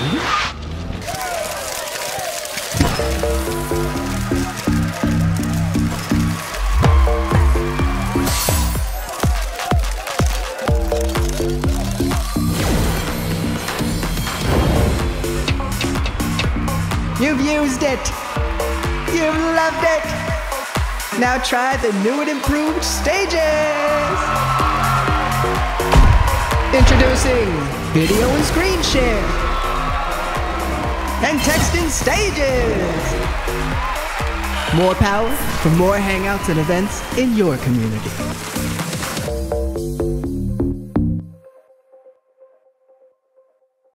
You've used it. You've loved it. Now try the new and improved stages. Introducing video and screen share and texting stages. More power for more hangouts and events in your community.